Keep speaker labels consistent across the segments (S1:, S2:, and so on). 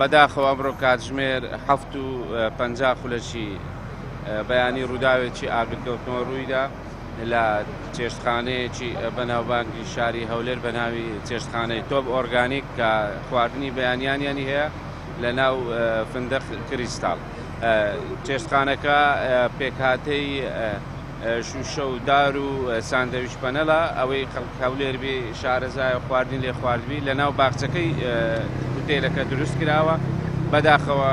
S1: بەداخەوە ئەمڕۆ کاتژمێر حەفت و پەنجا خولەکی بەیانی ڕووداوێکی ئاگرکەوتنەوە ڕوویدا لە چێشتخانەیەکی بەناوبانگی شاری هەولێر بە ناوی چێشتخانەی تۆب ئۆرگانیک کە خواردنی بەیانیانیانی هەیە لە ناو فندق کریستاڵ چێشتخانەکە پێکهاتەی شوشە و دار و ساندەویچ پەنەلە ئەوەی خەڵک هەولێر بی شارەزایە خواردنی لێ خواردبی لە ناو باخچەکەی هوتێلەکە دروست کراوە بەداخەوە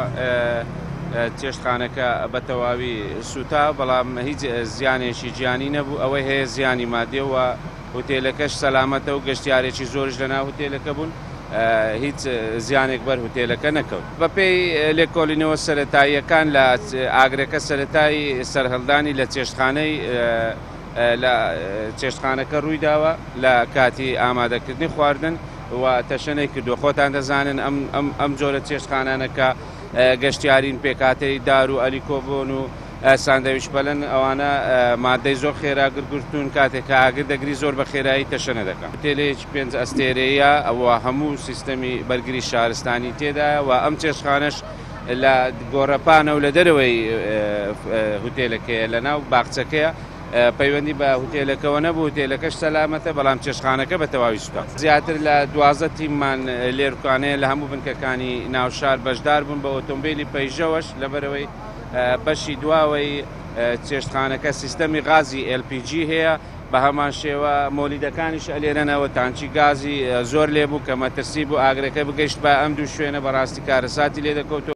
S1: چێشتخانەکە بە تەواوی سوتا بەڵام هیچ زیانێکی گیانی نەبوو ئەوەی هەیە زیانی مادێەوە هوتێلەکەش سەلامەتە و گەشتارێکی زۆرش لە ناو هوتێلەکە بوون هیچ زیانێک بەر هوتێلەکە نەکەوت. بەپێی لێکۆلینەوە سەرەتاییەکان لە ئاگرەکە سەرەتای سەرهەلدانی لە چێشتخانەی لە چێشتخانەکە روویداوە لە کاتی ئامادەکردنی خواردن و تەشەنەی کردووە خۆتان دەزانن ئەم ئەم جۆرە چێشتخانانە کە گەشتیارین پێکهاتەی دار و ئەلیکۆبۆن و ساندویچ پەلن ئەوانە مادەی زۆر خێرا گرگرتون کاتێک کە ئاگر دەگری زۆر بە خێرایی تەشەنە دەکەن تێلێکی پێنج ئەستێرەیە ئەوە هەموو سیستەمی بەرگری شارستانی تێدا و ئەم چێشخانەش لە گۆڕەپانە و لە دەرەوەی هوتێلەکەیە لە ناو باخچەکەیە پەیوەندی بە هوتێلەکەەوە نەبوو هوتێلەکەش سەلامەتە بەڵام چێشخانەکە بە تەواوی سوپا زیاتر لە دوازە تیممان لێرکانەیە لە هەموو بنکەکانی ناوشار بەشدار بوون بە ئۆتۆمبیلی پەیژەوەش لەبەرەوەی بەشی دواوەی چێشتخانەکە سیستەمی غازی LPG هەیە بە هەمان شێوە مۆلیدەکانیش ئەلێنەوە تانچی گازی زۆر لێبوو کە مەترسی بوو ئاگرەکە بگەشت بە ئەم دوو شوێنە بەڕاستی کارەساتی لێ دەکەوتەوە